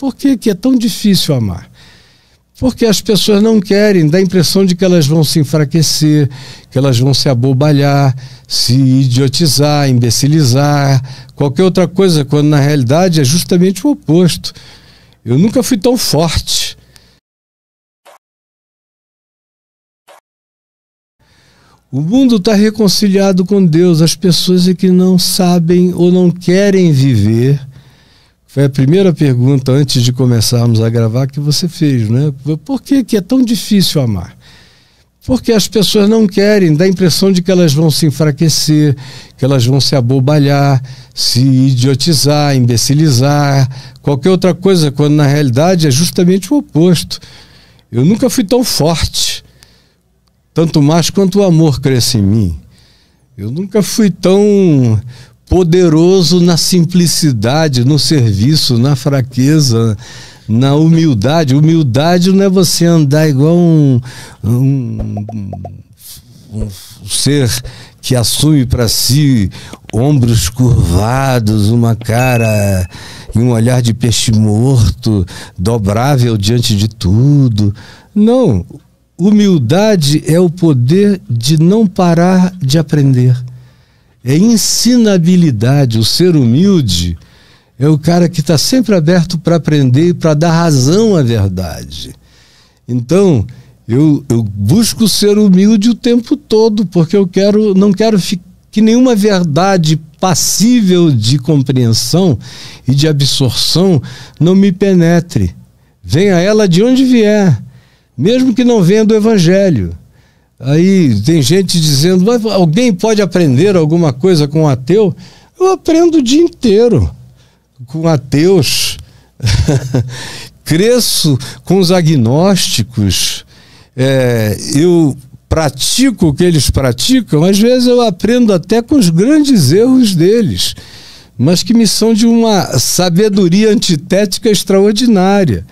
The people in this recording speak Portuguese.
Por que, que é tão difícil amar? Porque as pessoas não querem, dá a impressão de que elas vão se enfraquecer, que elas vão se abobalhar, se idiotizar, imbecilizar, qualquer outra coisa, quando na realidade é justamente o oposto. Eu nunca fui tão forte. O mundo está reconciliado com Deus, as pessoas é que não sabem ou não querem viver foi a primeira pergunta antes de começarmos a gravar que você fez, né? Por que, que é tão difícil amar? Porque as pessoas não querem, dá a impressão de que elas vão se enfraquecer, que elas vão se abobalhar, se idiotizar, imbecilizar, qualquer outra coisa, quando na realidade é justamente o oposto. Eu nunca fui tão forte, tanto mais quanto o amor cresce em mim. Eu nunca fui tão poderoso na simplicidade, no serviço, na fraqueza, na humildade. Humildade não é você andar igual um, um, um ser que assume para si ombros curvados, uma cara e um olhar de peixe morto, dobrável diante de tudo. Não. Humildade é o poder de não parar de aprender é ensinabilidade. O ser humilde é o cara que está sempre aberto para aprender e para dar razão à verdade. Então, eu, eu, busco ser humilde o tempo todo, porque eu quero, não quero que nenhuma verdade passível de compreensão e de absorção não me penetre. Venha ela de onde vier, mesmo que não venha do Evangelho. Aí tem gente dizendo, alguém pode aprender alguma coisa com um ateu? Eu aprendo o dia inteiro com ateus. Cresço com os agnósticos. É, eu pratico o que eles praticam, às vezes eu aprendo até com os grandes erros deles, mas que me são de uma sabedoria antitética extraordinária.